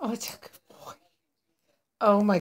Oh, it's a good boy. Oh my